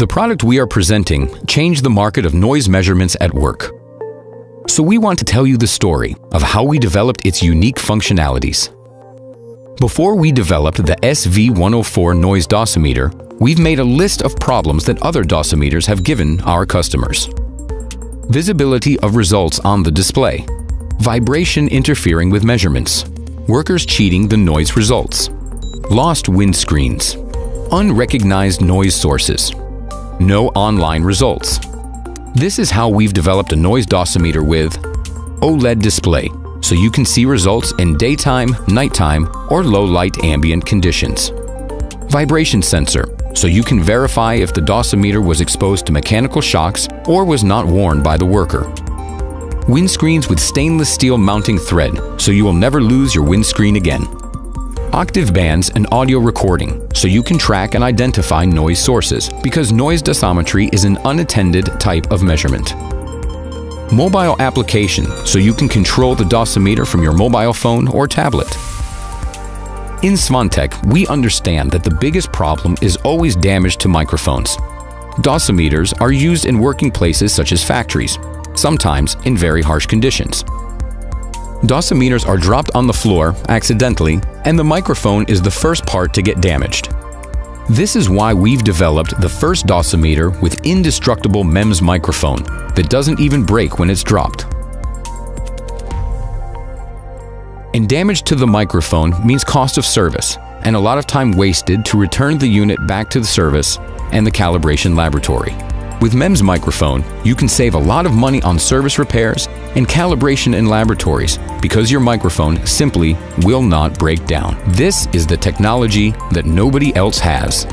The product we are presenting changed the market of noise measurements at work. So we want to tell you the story of how we developed its unique functionalities. Before we developed the SV104 noise dosimeter, we've made a list of problems that other dosimeters have given our customers. Visibility of results on the display, vibration interfering with measurements, workers cheating the noise results, lost windscreens, unrecognized noise sources, no online results. This is how we've developed a noise dosimeter with OLED display, so you can see results in daytime, nighttime, or low light ambient conditions. Vibration sensor, so you can verify if the dosimeter was exposed to mechanical shocks or was not worn by the worker. Windscreens with stainless steel mounting thread, so you will never lose your windscreen again. Octave bands and audio recording, so you can track and identify noise sources, because noise dosimetry is an unattended type of measurement. Mobile application, so you can control the dosimeter from your mobile phone or tablet. In Svantek, we understand that the biggest problem is always damage to microphones. Dosimeters are used in working places such as factories, sometimes in very harsh conditions. Dosimeters are dropped on the floor accidentally, and the microphone is the first part to get damaged. This is why we've developed the first dosimeter with indestructible MEMS microphone that doesn't even break when it's dropped. And damage to the microphone means cost of service and a lot of time wasted to return the unit back to the service and the calibration laboratory. With MEMS microphone, you can save a lot of money on service repairs and calibration in laboratories because your microphone simply will not break down. This is the technology that nobody else has.